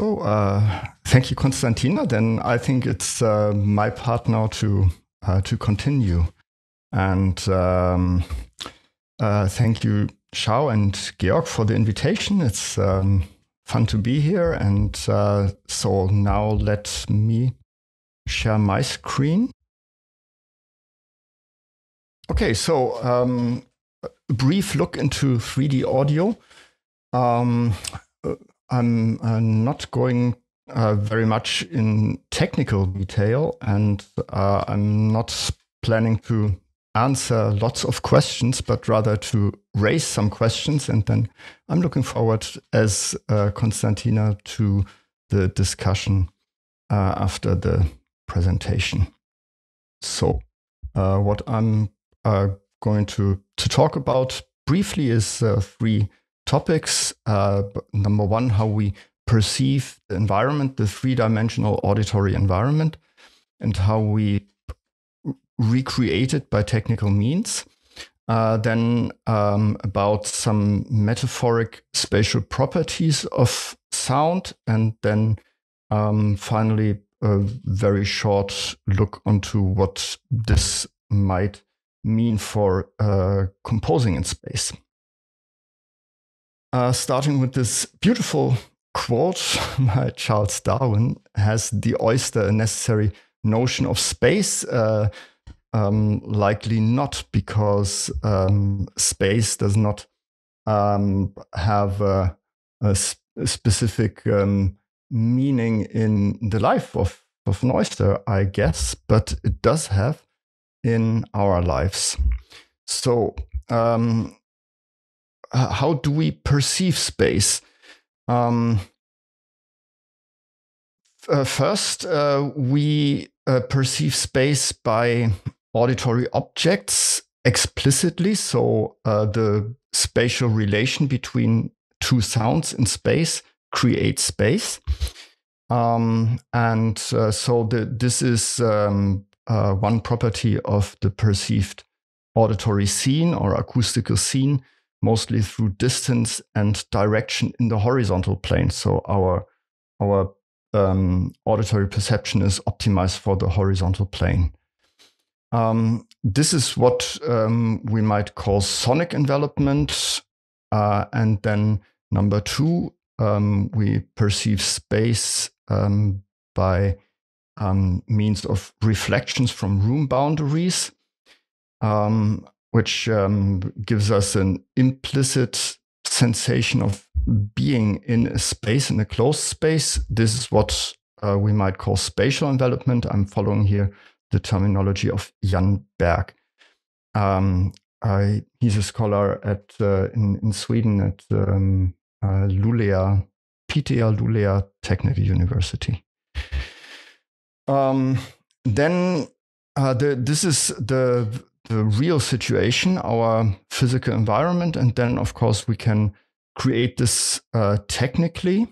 So, uh, thank you, Konstantina. Then I think it's uh, my part now to uh, to continue, and um, thank you, Xiao and Georg, for the invitation. It's um, fun to be here, and so now let me share my screen. Okay, so um, a brief look into 3D audio. Um, I'm uh, not going uh, very much in technical detail, and uh, I'm not planning to answer lots of questions, but rather to raise some questions. And then I'm looking forward, as uh, Konstantina, to the discussion uh, after the presentation. So, uh, what I'm going to, to talk about briefly is three topics. Uh, number one, how we perceive the environment, the three dimensional auditory environment, and how we recreate it by technical means. Uh, then um, about some metaphoric spatial properties of sound, and then um, finally a very short look onto what this might mean for uh, composing in space uh, starting with this beautiful quote by Charles Darwin Has the oyster a necessary notion of space? Uh, um, likely not, because um, space does not um, have a, a, sp- a specific um, meaning in the life of, of an oyster, I guess, but it does have in our lives. So, um, uh, how do we perceive space? Um, uh, first, uh, we uh, perceive space by auditory objects explicitly. So uh, the spatial relation between two sounds in space creates space. Um, and uh, so the, this is um, one property of the perceived auditory scene or acoustical scene mostly through distance and direction in the horizontal plane. So our our um, auditory perception is optimized for the horizontal plane. Um, this is what um, we might call sonic envelopment. Uh, and then number two, um, we perceive space um, by um, means of reflections from room boundaries. Um, which um, gives us an implicit sensation of being in a space, in a closed space. This is what uh, we might call spatial envelopment. I'm following here the terminology of Jan Berg. Um, I, he's a scholar at uh, in, in Sweden at um, uh, Luleå, Piteå Luleå Technical University. Um, then uh, the, this is the the real situation, our physical environment. And then, of course, we can create this uh, technically.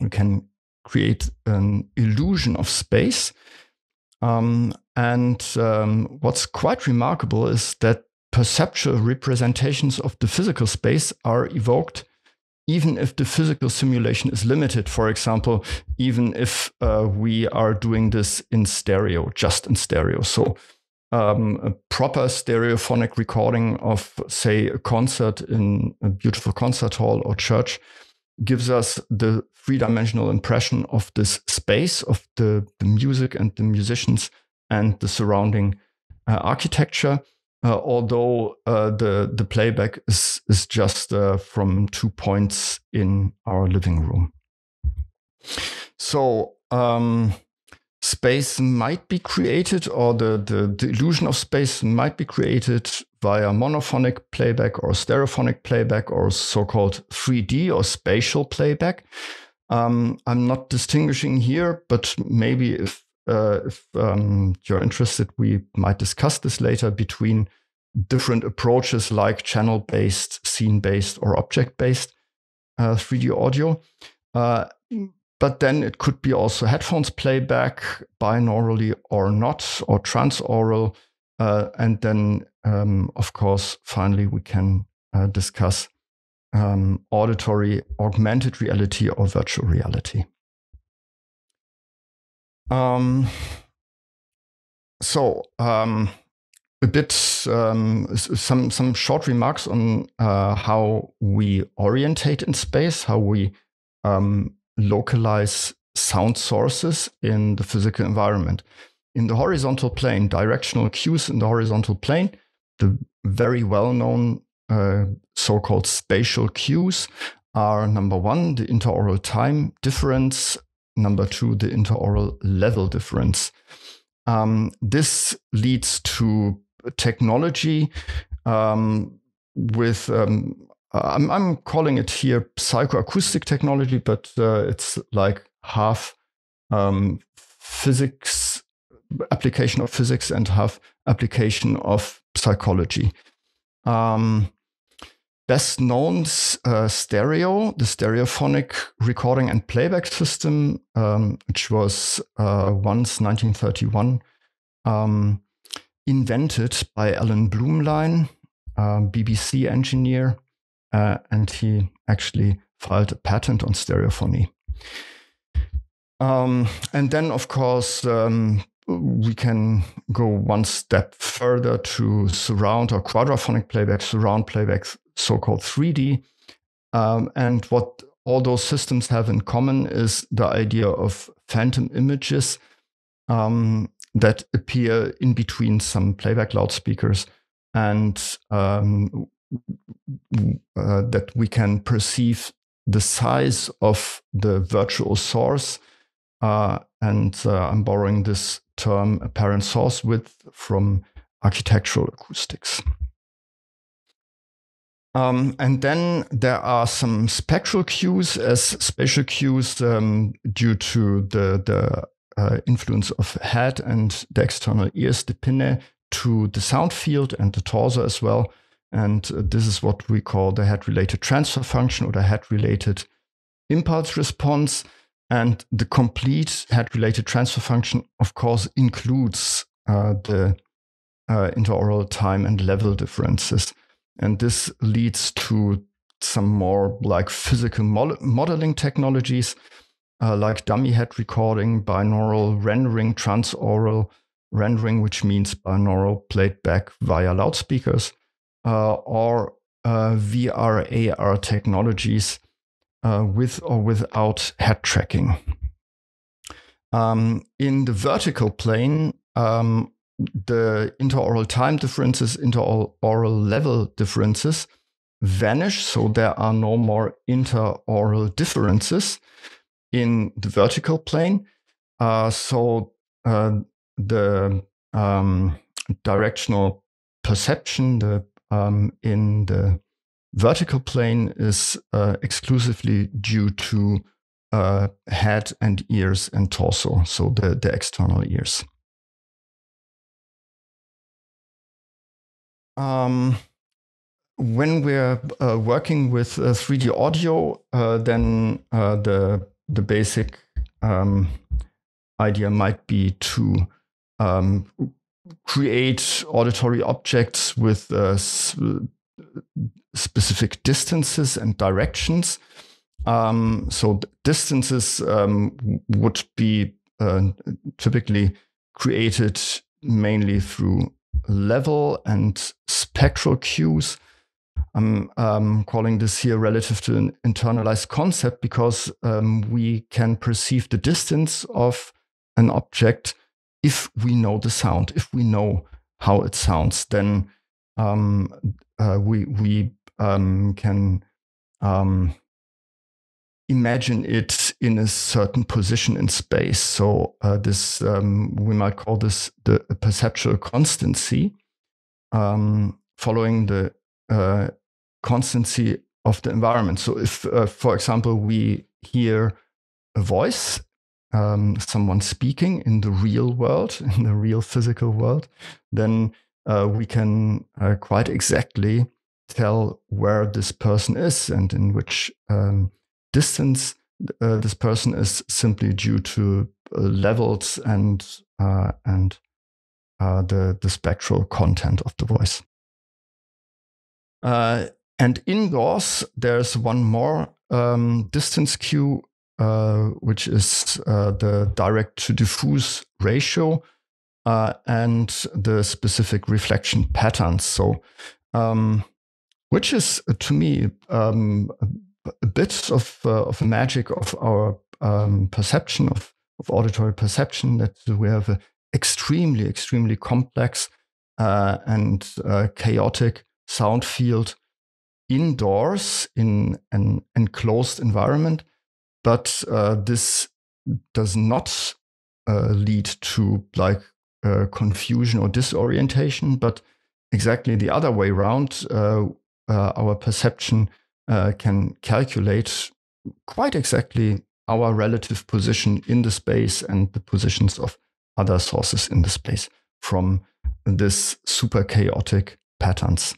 We can create an illusion of space. Um, and um, what's quite remarkable is that perceptual representations of the physical space are evoked even if the physical simulation is limited. For example, even if uh, we are doing this in stereo, just in stereo. So um, a proper stereophonic recording of, say, a concert in a beautiful concert hall or church gives us the three dimensional impression of this space, of the, the music and the musicians and the surrounding uh, architecture. Uh, although uh, the the playback is is just uh, from two points in our living room. So um, space might be created or the, the, the, illusion of space might be created via monophonic playback or stereophonic playback or so-called 3D or spatial playback. Um, I'm not distinguishing here, but maybe if, uh, if um, you're interested, we might discuss this later between different approaches like channel-based, scene-based, or object-based uh, 3D audio. Uh, but then it could be also headphones playback binaurally or not, or transaural. Uh, and then, um, of course, finally, we can uh, discuss um, auditory augmented reality or virtual reality. Um, so um, a bit um, some some short remarks on uh, how we orientate in space, how we um, localize sound sources in the physical environment. In the horizontal plane, directional cues in the horizontal plane, the very well known uh, so called spatial cues are number one, the interaural time difference, number two, the interaural level difference. Um, this leads to technology um, with um, I'm, I'm, calling it here psychoacoustic technology, but uh, it's like half um, physics application of physics and half application of psychology. Um, best known uh, stereo, the stereophonic recording and playback system, um, which was uh, once 1931 um, invented by Alan Blumlein, BBC engineer, uh, and he actually filed a patent on stereophony. Um, and then, of course, um, we can go one step further to surround or quadraphonic playback, surround playback, so called 3D. Um, and what all those systems have in common is the idea of phantom images um, that appear in between some playback loudspeakers and um, uh, that we can perceive the size of the virtual source. Uh, and uh, I'm borrowing this term apparent source width from architectural acoustics. Um, and then there are some spectral cues as spatial cues um, due to the, the uh, influence of head and the external ears, the pinna, to the sound field and the torso as well. And uh, this is what we call the head related transfer function or the head related impulse response. And the complete head related transfer function, of course, includes uh, the uh, interaural time and level differences. And this leads to some more like physical modeling technologies uh, like dummy head recording, binaural rendering, transaural rendering, which means binaural played back via loudspeakers, or uh, VR AR technologies uh, with or without head tracking. Um, in the vertical plane, um, the interaural time differences, interaural level differences vanish. So there are no more interaural differences in the vertical plane. Uh, so uh, the um, directional perception the, um, in the vertical plane is uh, exclusively due to uh, head and ears and torso, so the, the external ears. Um, when we're uh, working with 3D uh, audio, uh, then uh, the the basic um, idea might be to um, create auditory objects with uh, specific distances and directions. Um, so distances um, would be uh, typically created mainly through level and spectral cues. I'm um, calling this here relative to an internalized concept because um, we can perceive the distance of an object if we know the sound, if we know how it sounds, then um, uh, we we um, can um, imagine it in a certain position in space. So uh, this um, we might call this the perceptual constancy, um, following the uh, constancy of the environment. So if, uh, for example, we hear a voice, um, someone speaking in the real world, in the real physical world, then uh, we can uh, quite exactly tell where this person is and in which um, distance uh, this person is simply due to uh, levels and uh, and uh, the the spectral content of the voice. And indoors, there's one more um, distance cue which is uh, the direct to diffuse ratio uh, and the specific reflection patterns. So, um, which is uh, to me um, a bit of uh, of magic of our um, perception of, of auditory perception that we have an extremely extremely complex uh, and chaotic sound field indoors in an enclosed environment, but uh, this does not uh, lead to like uh, confusion or disorientation, but exactly the other way around. Uh, uh, our perception uh, can calculate quite exactly our relative position in the space and the positions of other sources in the space from this super chaotic patterns.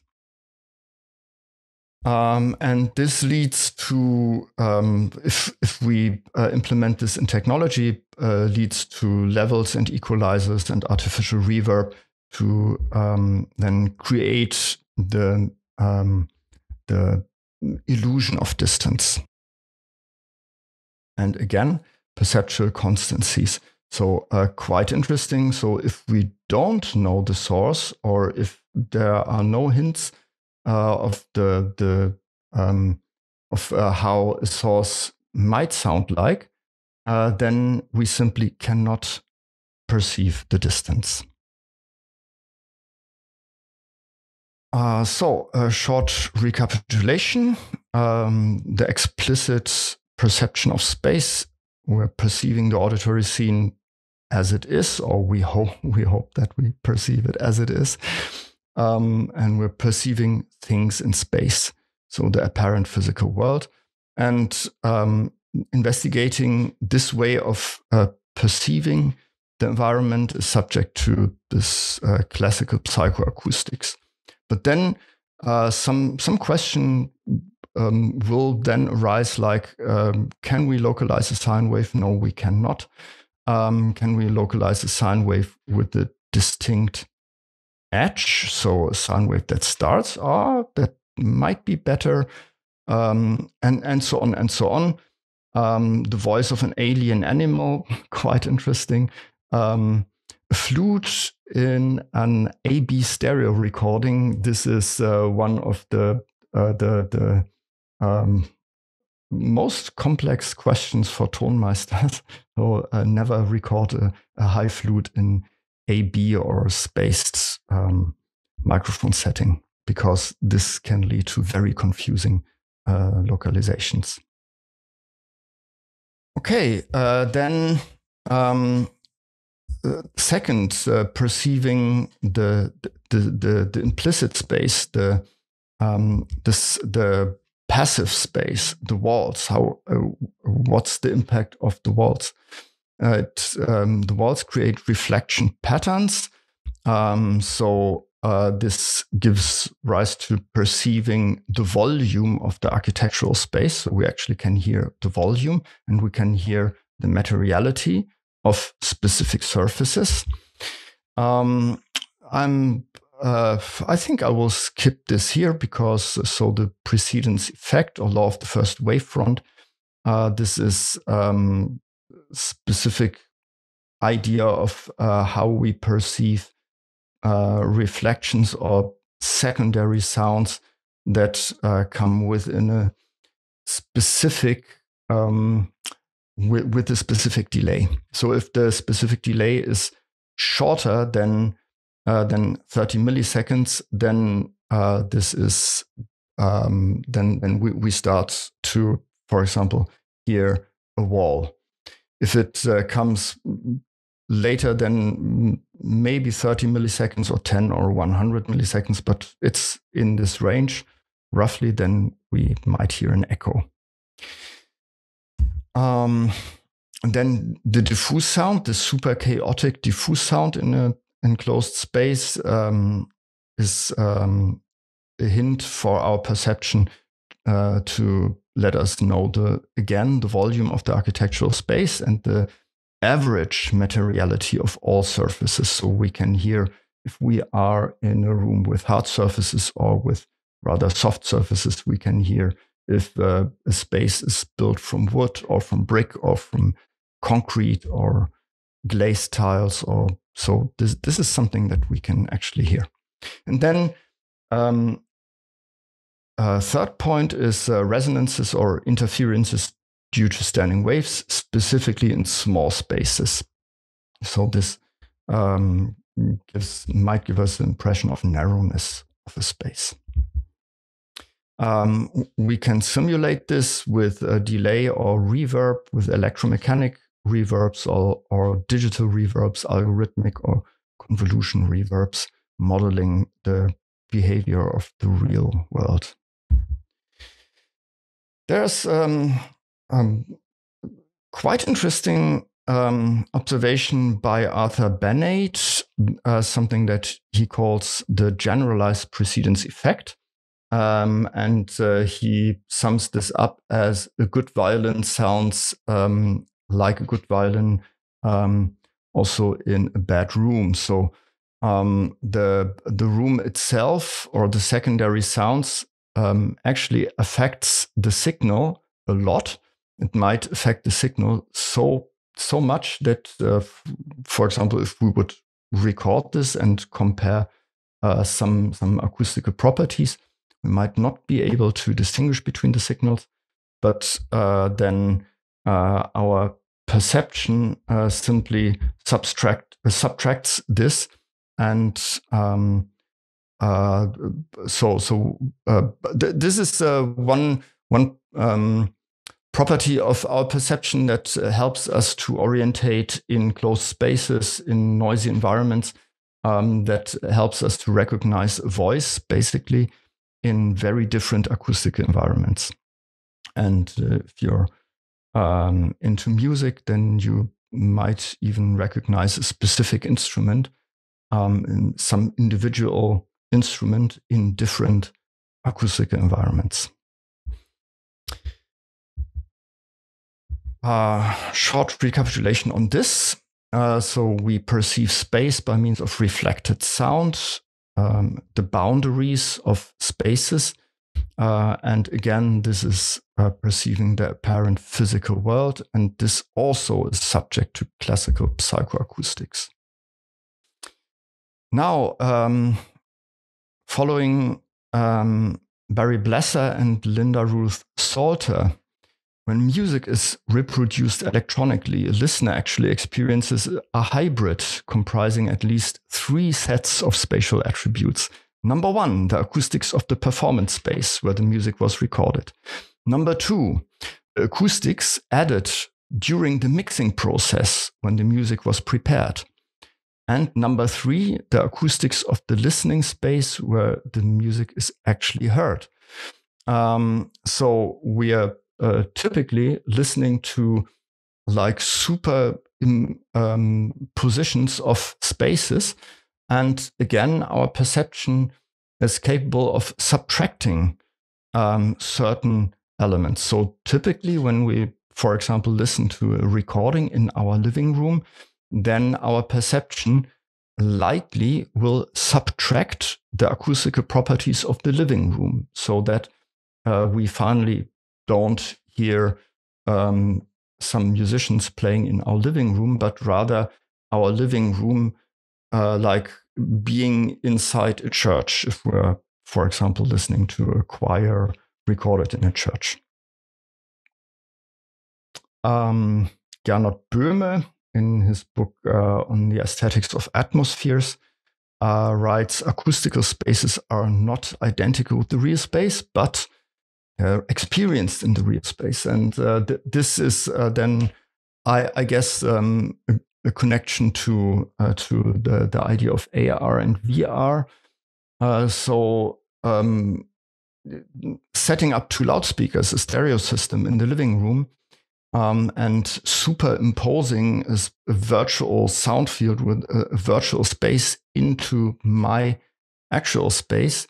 Um, and this leads to, um, if, if we uh, implement this in technology, uh, leads to levels and equalizers and artificial reverb to um, then create the, um, the illusion of distance. And again, perceptual constancies. So uh, quite interesting. So if we don't know the source or if there are no hints, uh, of the the um, of uh, how a source might sound like, uh, then we simply cannot perceive the distance. Uh, so, a short recapitulation. Um, the explicit perception of space, we're perceiving the auditory scene as it is, or we hope we hope that we perceive it as it is um, and we're perceiving things in space, so the apparent physical world, and um, investigating this way of uh, perceiving the environment is subject to this uh, classical psychoacoustics. But then uh, some some question um, will then arise like, um, can we localize a sine wave? No, we cannot. Um, can we localize a sine wave with a distinct edge, so a sound wave that starts, ah, that might be better, um, and and so on and so on. Um, the voice of an alien animal, quite interesting. Um, flute in an AB stereo recording. This is uh, one of the uh, the the um, most complex questions for Tonmeisters. so uh, never record a, a, high flute in AB or spaced um, microphone setting because this can lead to very confusing uh, localizations. Okay, uh, then um, uh, second, uh, perceiving the, the, the the implicit space, the um, this the passive space, the walls. How uh, what's the impact of the walls? Uh, um, the walls create reflection patterns. Um, so uh, this gives rise to perceiving the volume of the architectural space. So we actually can hear the volume and we can hear the materiality of specific surfaces. Um, I'm uh, I think I will skip this here because so the precedence effect or law of the first wavefront. Uh, this is um, specific idea of uh, how we perceive uh, reflections or secondary sounds that uh, come within a specific um, with, with, a specific delay. So if the specific delay is shorter than uh, than 30 milliseconds, then uh, this is um, then then we, we start to, for example, hear a wall if it uh, comes later than maybe 30 milliseconds or 10 or 100 milliseconds, but it's in this range roughly, then we might hear an echo. Um, and then the diffuse sound, the super chaotic diffuse sound in an enclosed space, um, is um, a hint for our perception uh, to let us know the again the volume of the architectural space and the average materiality of all surfaces. So we can hear if we are in a room with hard surfaces or with rather soft surfaces we can hear if uh, a space is built from wood or from brick or from concrete or glazed tiles or so this this is something that we can actually hear. And then um, uh, third point is uh, resonances or interferences due to standing waves specifically in small spaces so this um, gives might give us an impression of narrowness of a space um, we can simulate this with a delay or reverb with electromechanic reverbs or, or digital reverbs, algorithmic or convolution reverbs, modeling the behavior of the real world. There's um, um, quite interesting um, observation by Arthur Benade, uh, something that he calls the generalized precedence effect. Um, and uh, he sums this up as a good violin sounds um, like a good violin um, also in a bad room. So um, the the room itself or the secondary sounds um, actually affects the signal a lot. It might affect the signal so so much that, uh, for example, if we would record this and compare uh, some some acoustical properties, we might not be able to distinguish between the signals. But uh, then uh, our perception uh, simply subtract uh, subtracts this, and um, uh, so so uh, th this is uh, one one um, property of our perception that uh, helps us to orientate in closed spaces in noisy environments. Um, that helps us to recognize voice, basically, in very different acoustic environments. And if you're um, into music, then you might even recognize a specific instrument, um, in some individual instrument in different acoustic environments. Uh, short recapitulation on this. Uh, so we perceive space by means of reflected sound, um, the boundaries of spaces uh, and again, this is uh, perceiving the apparent physical world, and this also is subject to classical psychoacoustics. Now, um, following um, Barry Blesser and Linda Ruth Salter, when music is reproduced electronically, a listener actually experiences a hybrid comprising at least three sets of spatial attributes Number one, the acoustics of the performance space where the music was recorded. Number two, acoustics added during the mixing process when the music was prepared. And number three, the acoustics of the listening space where the music is actually heard. Um, so we are uh, typically listening to like super um, positions of spaces and again, our perception is capable of subtracting um, certain elements. So typically, when we, for example, listen to a recording in our living room, then our perception likely will subtract the acoustical properties of the living room so that uh, we finally don't hear um, some musicians playing in our living room, but rather our living room uh, like being inside a church if we're, for example, listening to a choir recorded in a church. Um, Gernot Böhme, in his book uh, on the aesthetics of atmospheres, uh, writes acoustical spaces are not identical with the real space, but experienced in the real space. And uh, th this is uh, then, I, I guess, um, a connection to uh, to the the idea of AR and VR. So um, setting up two loudspeakers, a stereo system in the living room, um, and superimposing a, virtual sound field with a, a virtual space into my actual space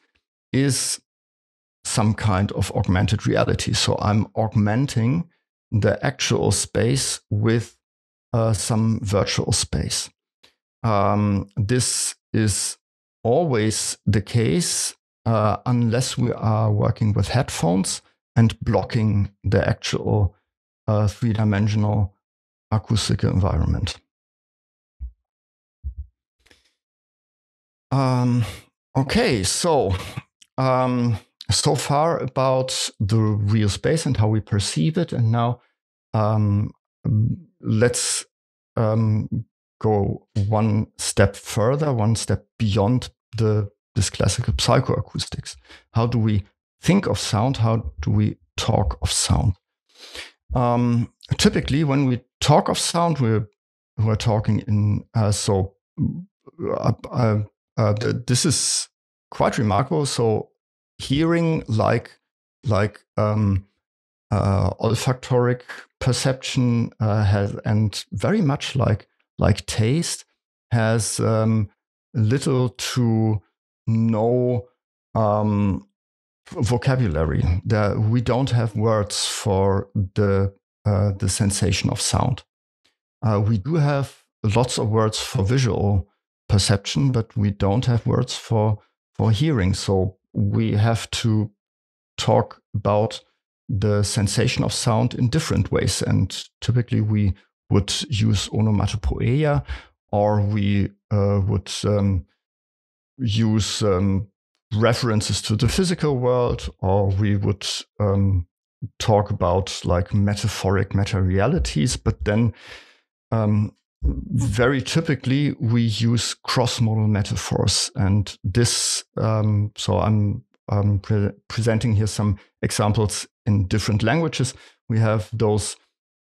is some kind of augmented reality. So I'm augmenting the actual space with uh, some virtual space. Um, this is always the case uh, unless we are working with headphones. and blocking the actual uh, three dimensional acoustic environment. Um, okay, so um, so far about the real space and how we perceive it, and now um, let's um, go one step further, one step beyond the this classical psychoacoustics. How do we think of sound? How do we talk of sound? Um, typically, when we talk of sound, we're we're talking in uh, so. Uh, uh, uh this is quite remarkable. So, hearing like like um, uh, olfactoric perception uh, has, and very much like like taste, has um, little to no um, vocabulary. That we don't have words for the uh, the sensation of sound. Uh, we do have lots of words for visual perception, but we don't have words for for hearing. So we have to talk about the sensation of sound in different ways. And typically we would use onomatopoeia or we uh, would um, use um, references to the physical world or we would um, talk about like metaphoric materialities, but then um, very typically we use cross-modal metaphors and this um, so i'm, I'm pre presenting here some examples in different languages. We have those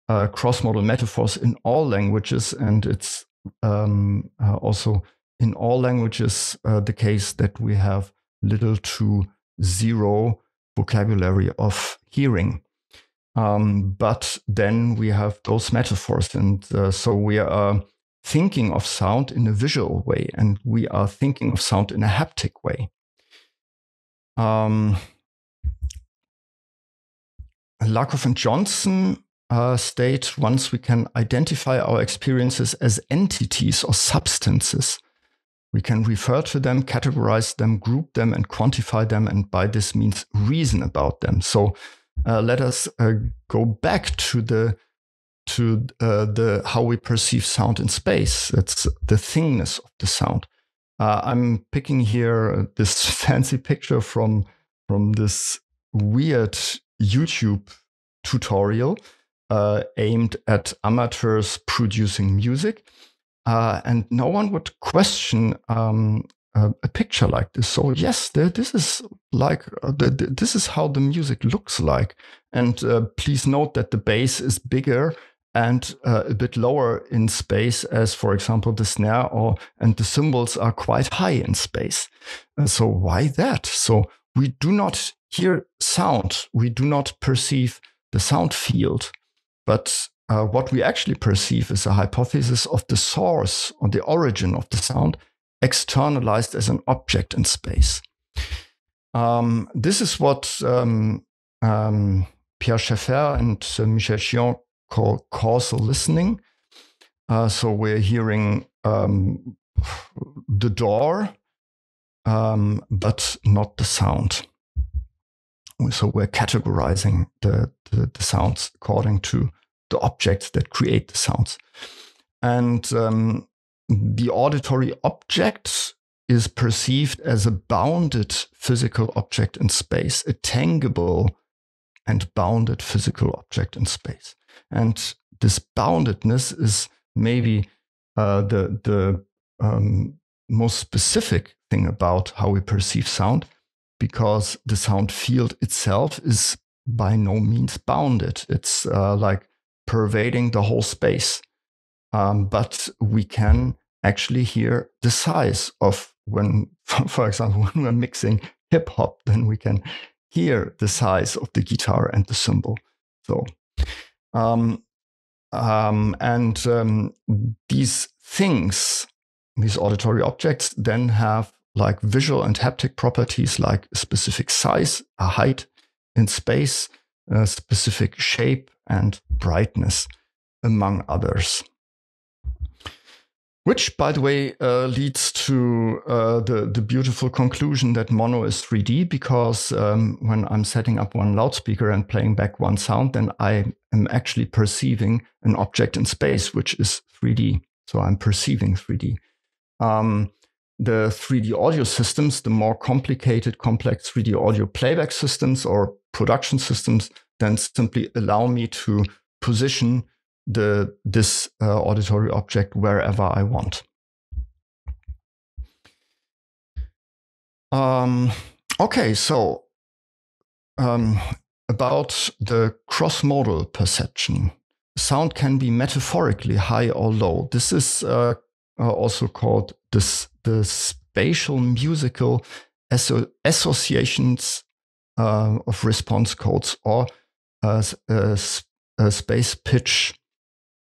uh, cross-modal metaphors in all languages and it's um, uh, also in all languages uh, the case that we have little to zero vocabulary of hearing um, but then we have those metaphors. And uh, so we are thinking of sound in a visual way, and we are thinking of sound in a haptic way. Um, Lakoff and Johnson uh, state once we can identify our experiences as entities or substances, we can refer to them, categorize them, group them, and quantify them, and by this means reason about them. So uh, let us uh, go back to the to uh, the how we perceive sound in space. It's the thingness of the sound. Uh, I'm picking here this fancy picture from from this weird YouTube tutorial uh, aimed at amateurs producing music. Uh, and no one would question um, uh, a picture like this. So yes, this is like uh, the, the, this is how the music looks like. And uh, please note that the bass is bigger and uh, a bit lower in space, as for example the snare or and the cymbals are quite high in space. Uh, so why that? So we do not hear sound. We do not perceive the sound field, but uh, what we actually perceive is a hypothesis of the source or the origin of the sound externalized as an object in space. Um, this is what um, um, Pierre Schaeffer and uh, Michel Chion call causal listening. Uh, so we're hearing um, the door, um, but not the sound. So we're categorizing the, the, the, sounds according to the objects that create the sounds. And um, the auditory object is perceived as a bounded physical object in space, a tangible and bounded physical object in space. And this boundedness is maybe uh, the, the um, most specific thing about how we perceive sound, because the sound field itself is by no means bounded. It's uh, like pervading the whole space. Um, but we can actually hear the size of when, for example, when we're mixing hip hop, then we can hear the size of the guitar and the cymbal. So, um, um, and um, these things, these auditory objects, then have like visual and haptic properties like a specific size, a height in space, a specific shape, and brightness, among others. which, by the way, uh, leads to uh, the, the beautiful conclusion that mono is 3D because um, when I'm setting up one loudspeaker and playing back one sound, then I am actually perceiving an object in space, which is 3D. So I'm perceiving 3D. Um, the 3D audio systems, the more complicated, complex 3D audio playback systems or production systems, then simply allow me to position the this uh, auditory object wherever I want. Um, okay, so um, about the cross-modal perception. Sound can be metaphorically high or low. This is uh, uh, also called this, the spatial musical asso associations uh, of response codes or space pitch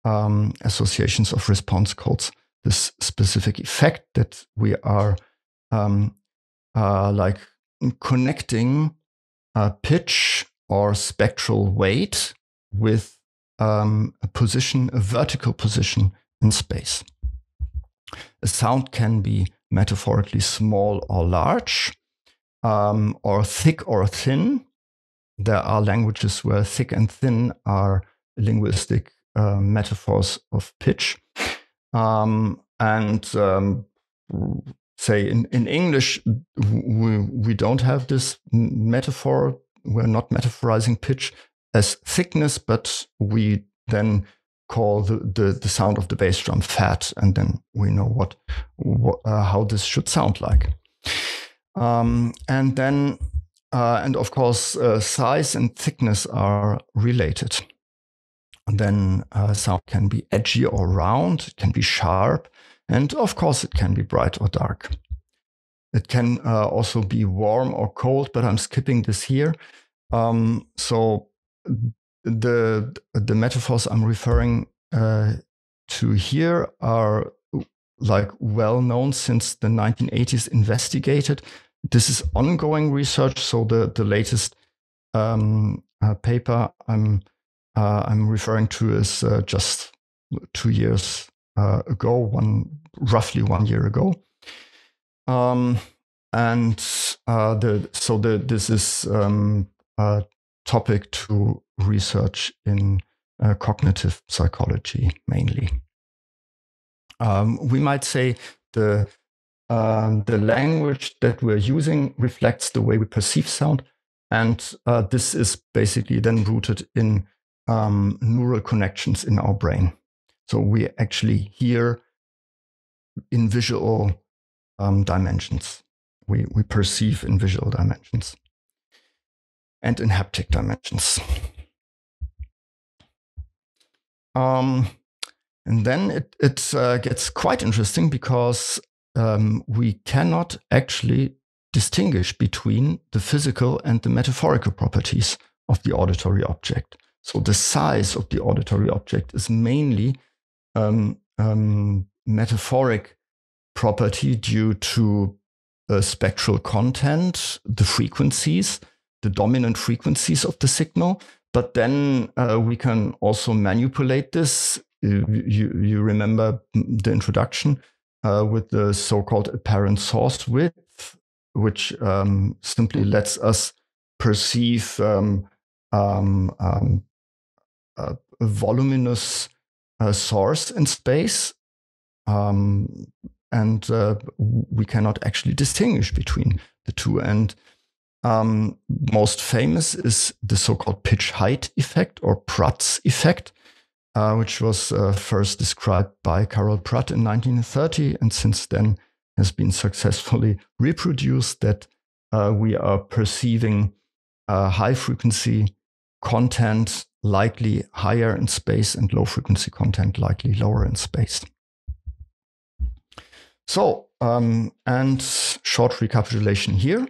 um, associations of response codes. This specific effect that we are um, uh, like connecting a pitch or spectral weight with um, a position, a vertical position in space. A sound can be metaphorically small or large, um, or thick or thin. There are languages where thick and thin are linguistic uh, metaphors of pitch. Um, and um, say in, in English, we, we don't have this metaphor. We're not metaphorizing pitch as thickness, but we then call the, the, the sound of the bass drum fat, and then we know what, what uh, how this should sound like. Um, and then, uh, and of course, uh, size and thickness are related. And then uh, sound can be edgy or round, it can be sharp, and of course, it can be bright or dark. It can uh, also be warm or cold, but I'm skipping this here. Um, so the the metaphors I'm referring uh, to here are like well known since the 1980s investigated. This is ongoing research. So the the latest um, uh, paper I'm uh, I'm referring to is uh, just two years uh, ago, one roughly one year ago. Um, and uh, the so the this is um, a topic to research in uh, cognitive psychology mainly. Um, we might say the um, the language that we're using reflects the way we perceive sound, and uh, this is basically then rooted in um, neural connections in our brain. So we actually hear in visual um, dimensions. We, we perceive in visual dimensions and in haptic dimensions. Um, and then it, it uh, gets quite interesting because um, we cannot actually distinguish between the physical and the metaphorical properties of the auditory object. So the size of the auditory object is mainly um, um, metaphoric property due to uh, spectral content, the frequencies, the dominant frequencies of the signal. But then uh, we can also manipulate this. You, you remember the introduction uh, with the so-called apparent source width, which um, simply lets us perceive um, um, um a, voluminous uh, source in space. Um, and uh, we cannot actually distinguish between the two. And um, most famous is the so-called pitch height effect or Pratt's effect, uh, which was uh, first described by Carroll Pratt in 1930, and since then has been successfully reproduced. That uh, we are perceiving high frequency content likely higher in space and low frequency content likely lower in space. So, um, and short recapitulation here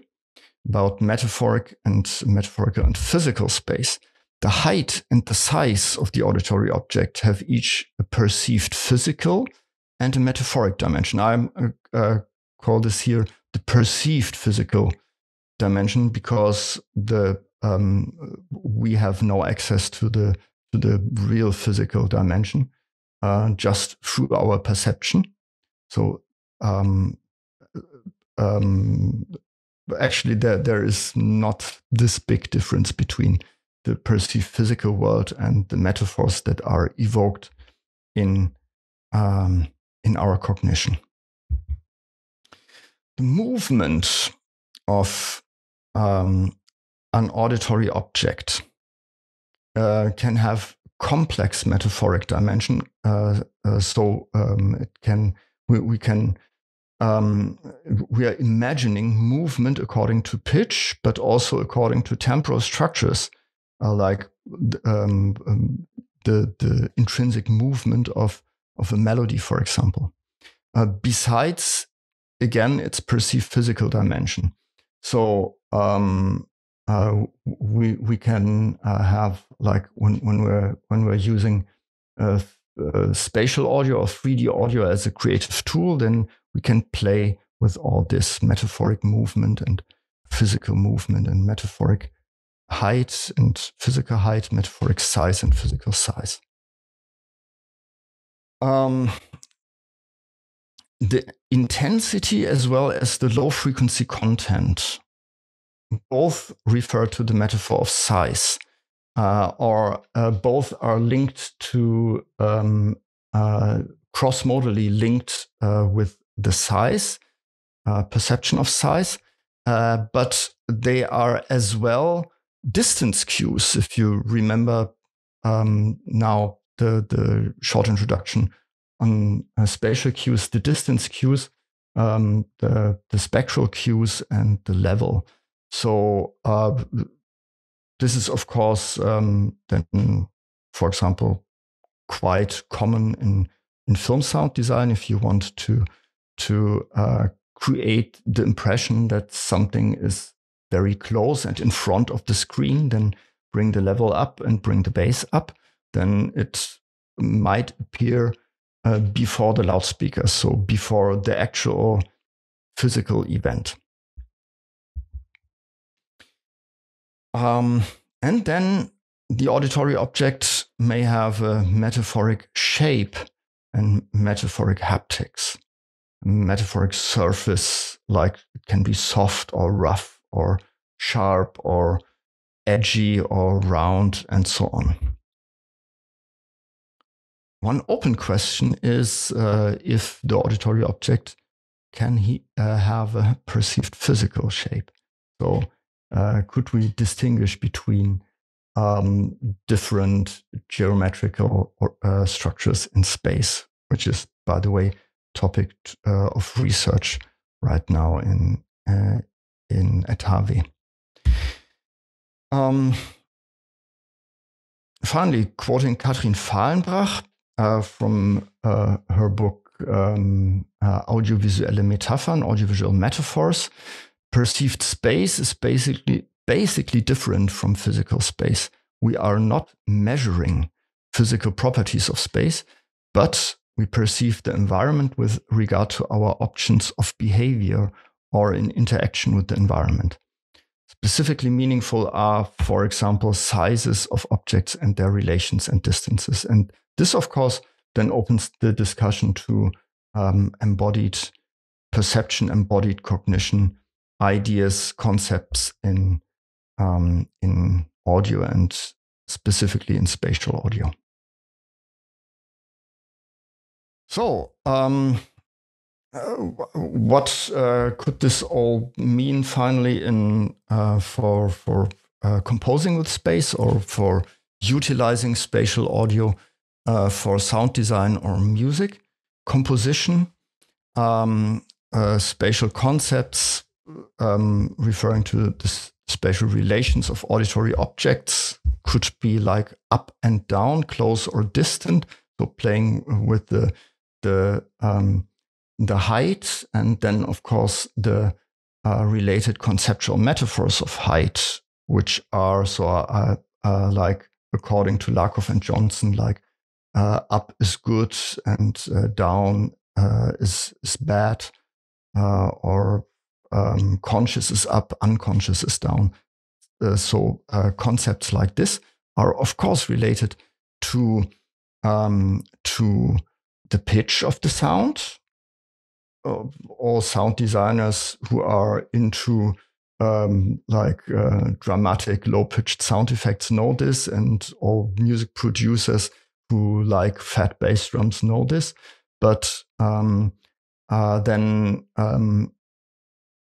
about metaphoric and metaphorical and physical space. The height and the size of the auditory object have each a perceived physical and a metaphoric dimension. I uh, uh, call this here the perceived physical dimension because the um, we have no access to the to the real physical dimension uh, just through our perception. So um, um, actually, there there is not this big difference between the perceived physical world and the metaphors that are evoked in um, in our cognition. The movement of um, an auditory object uh, can have complex metaphoric dimension. Uh, uh, so um, it can we, we can um, we are imagining movement according to pitch, but also according to temporal structures, uh, like um, um, the the intrinsic movement of of a melody, for example. Uh, besides, again, its perceived physical dimension. So um, uh, we we can uh, have like when when we're when we're using uh, uh spatial audio or 3D audio as a creative tool, then we can play with all this metaphoric movement and physical movement and metaphoric height and physical height, metaphoric size and physical size. Um, the intensity as well as the low frequency content both refer to the metaphor of size, uh, or uh, both are linked to um, uh, cross modally linked uh, with the size, uh, perception of size, uh, but they are as well distance cues. If you remember um, now the, the short introduction on spatial cues, the distance cues, um, the, the spectral cues, and the level. So uh, this is, of course, um, then, for example, quite common in in film sound design. If you want to to uh, create the impression that something is very close and in front of the screen, then bring the level up and bring the bass up. Then it might appear uh, before the loudspeaker, so before the actual physical event. Um, and then the auditory object may have a metaphoric shape and metaphoric haptics, metaphoric surface, like it can be soft or rough or sharp or edgy or round and so on. One open question is uh, if the auditory object can he uh, have a perceived physical shape. So uh, could we distinguish between um, different geometrical or, uh, structures in space, which is, by the way, topic uh, of research right now in uh, in. Um, finally, quoting Katrin Fahlenbrach uh, from uh, her book um, Audiovisuelle Metaphern, Audiovisual Metaphors, perceived space is basically basically different from physical space. We are not measuring physical properties of space, but we perceive the environment with regard to our options of behavior or in interaction with the environment. Specifically meaningful are, for example, sizes of objects and their relations and distances. And this, of course, then opens the discussion to um, embodied perception, embodied cognition, ideas, concepts in um, in audio and specifically in spatial audio. So, um, what uh, could this all mean finally in uh, for for uh, composing with space or for utilizing spatial audio for sound design or music composition? Um, spatial concepts um, referring to the spatial relations of auditory objects could be like up and down, close or distant. So playing with the the um, the height, and then of course the uh, related conceptual metaphors of height, which are so uh, uh, like according to Lakoff and Johnson, like uh, up is good and uh, down uh, is is bad, or um, conscious is up, unconscious is down. Uh, so uh, concepts like this are of course related to um, to the pitch of the sound, uh, all sound designers who are into um, like uh, dramatic low pitched sound effects know this, and all music producers who like fat bass drums know this. But um, uh, then um,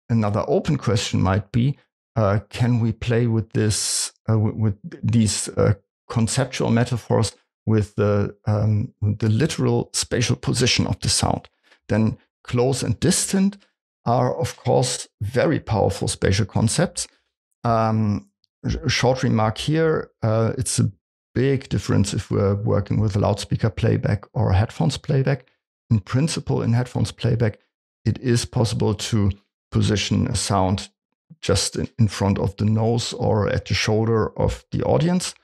another open question might be uh, can we play with this uh, with, these uh, conceptual metaphors with the um, the literal spatial position of the sound then close and distant are of course very powerful spatial concepts um, short remark here uh, it's a big difference if we're working with a loudspeaker playback or headphones playback in principle in headphones playback it is possible to position a sound just in front of the nose or at the shoulder of the audience.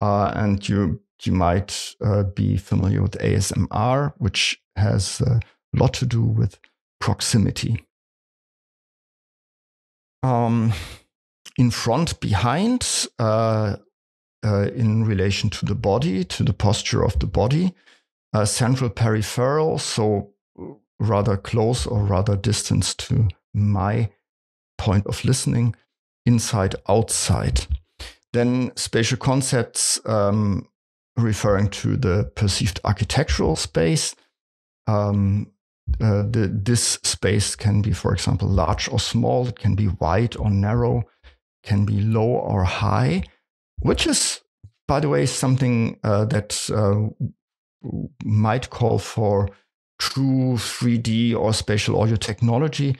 Uh, and you you might uh, be familiar with ASMR, which has lot to do with proximity. Um, in front, behind, uh, uh in relation to the body, to the posture of the body, uh, central peripheral, so rather close or rather distance to my point of listening, inside, outside. Then spatial concepts um, referring to the perceived architectural space. Um, uh, the, this space can be, for example, large or small. It can be wide or narrow, can be low or high, which is, by the way, something uh, that uh, might call for true 3D or spatial audio technology.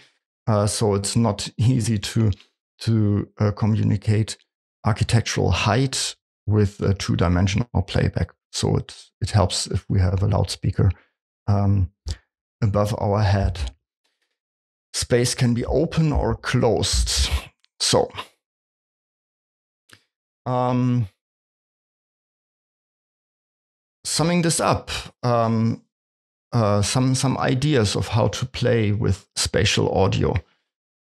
Uh, so it's not easy to to uh, communicate architectural height with a two dimensional playback. So it it helps if we have a loudspeaker um, above our head. Space can be open or closed. So. Um, summing this up, um, uh, some some ideas of how to play with spatial audio.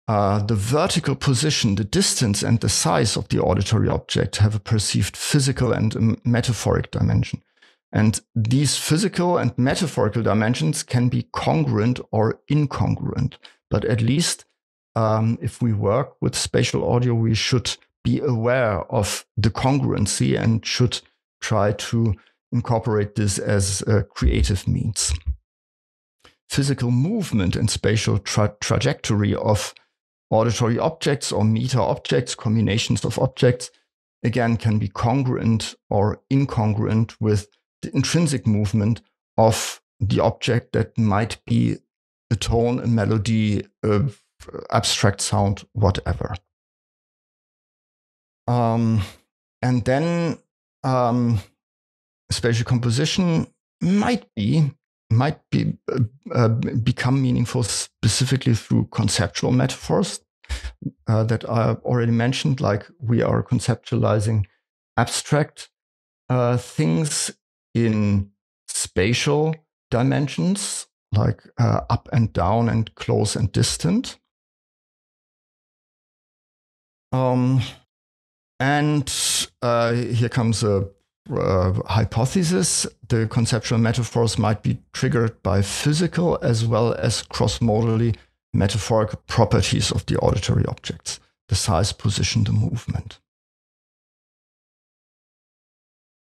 Uh, the vertical position, the distance, and the size of the auditory object have a perceived physical and metaphoric dimension. And these physical and metaphorical dimensions can be congruent or incongruent. But at least um, if we work with spatial audio, we should be aware of the congruency and should try to incorporate this as a creative means. Physical movement and spatial tra trajectory of auditory objects or meta objects, combinations of objects, again, can be congruent or incongruent with the intrinsic movement of the object that might be a tone, a melody, a abstract sound, whatever. Um, and then um, spatial composition might be might be uh, uh, become meaningful specifically through conceptual metaphors uh, that I already mentioned, like we are conceptualizing abstract uh, things in spatial dimensions, like uh, up and down and close and distant. Um, and uh, here comes a uh, hypothesis, the conceptual metaphors might be triggered by physical as well as cross-modally metaphoric properties of the auditory objects, the size, position, the movement.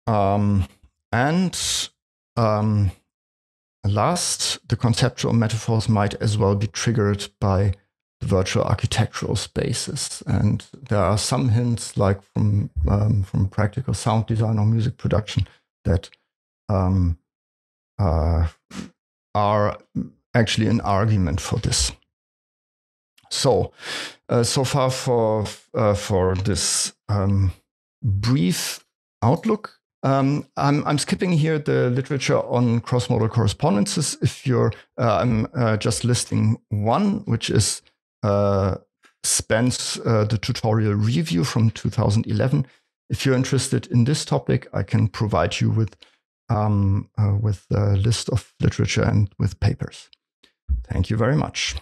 Um, and um, last, the conceptual metaphors might as well be triggered by the virtual architectural spaces. And there are some hints, like from um, from practical sound design or music production, that um, uh, are actually an argument for this. So, uh, so far for uh, for this um, brief outlook. Um, I'm, I'm skipping here the literature on cross-modal correspondences. If you're, uh, I'm uh, just listing one, which is uh, Spence, uh, the tutorial review from 2011. If you're interested in this topic, I can provide you with um, uh, with a list of literature and with papers. Thank you very much.